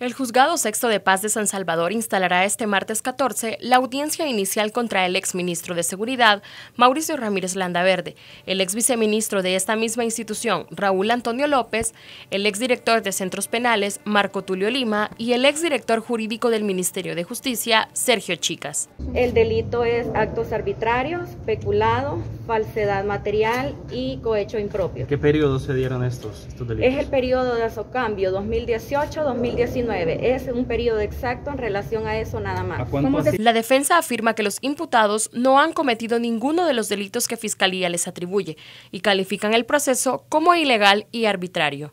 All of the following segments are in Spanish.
El Juzgado Sexto de Paz de San Salvador instalará este martes 14 la audiencia inicial contra el exministro de Seguridad, Mauricio Ramírez Landaverde, el ex viceministro de esta misma institución, Raúl Antonio López, el exdirector de Centros Penales, Marco Tulio Lima, y el exdirector jurídico del Ministerio de Justicia, Sergio Chicas. El delito es actos arbitrarios, peculado, falsedad material y cohecho impropio. ¿Qué periodo se dieron estos, estos delitos? Es el periodo de asocambio 2018-2019 es un periodo exacto en relación a eso nada más. La defensa afirma que los imputados no han cometido ninguno de los delitos que Fiscalía les atribuye y califican el proceso como ilegal y arbitrario.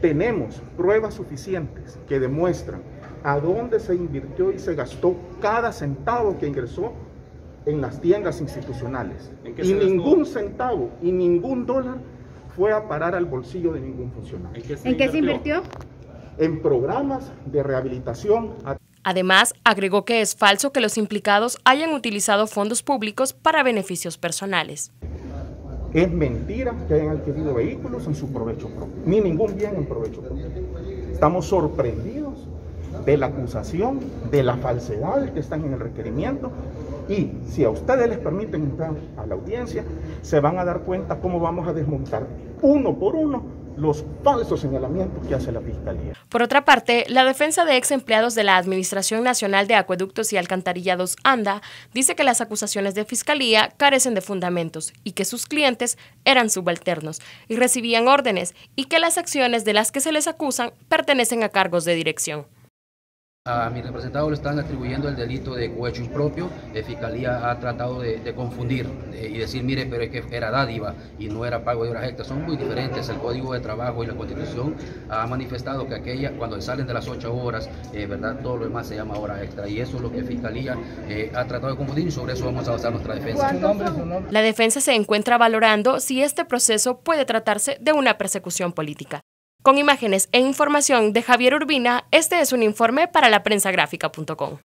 Tenemos pruebas suficientes que demuestran a dónde se invirtió y se gastó cada centavo que ingresó en las tiendas institucionales. Y ningún centavo y ningún dólar fue a parar al bolsillo de ningún funcionario. ¿En qué se invirtió? En programas de rehabilitación. Además, agregó que es falso que los implicados hayan utilizado fondos públicos para beneficios personales. Es mentira que hayan adquirido vehículos en su provecho propio, ni ningún bien en provecho propio. Estamos sorprendidos de la acusación, de la falsedad que están en el requerimiento y si a ustedes les permiten entrar a la audiencia, se van a dar cuenta cómo vamos a desmontar uno por uno los falsos señalamientos que hace la Fiscalía. Por otra parte, la defensa de ex empleados de la Administración Nacional de Acueductos y Alcantarillados ANDA dice que las acusaciones de Fiscalía carecen de fundamentos y que sus clientes eran subalternos y recibían órdenes y que las acciones de las que se les acusan pertenecen a cargos de dirección. A mi representado le están atribuyendo el delito de cohecho impropio. La Fiscalía ha tratado de, confundir y decir, mire, pero es que era dádiva y no era pago de horas extras. Son muy diferentes. El Código de Trabajo y la Constitución ha manifestado que aquella, cuando salen de las ocho horas, eh, ¿verdad? todo lo demás se llama hora extra. Y eso es lo que Fiscalía eh, ha tratado de confundir y sobre eso vamos a basar nuestra defensa. La defensa se encuentra valorando si este proceso puede tratarse de una persecución política. Con imágenes e información de Javier Urbina, este es un informe para la prensagráfica.com.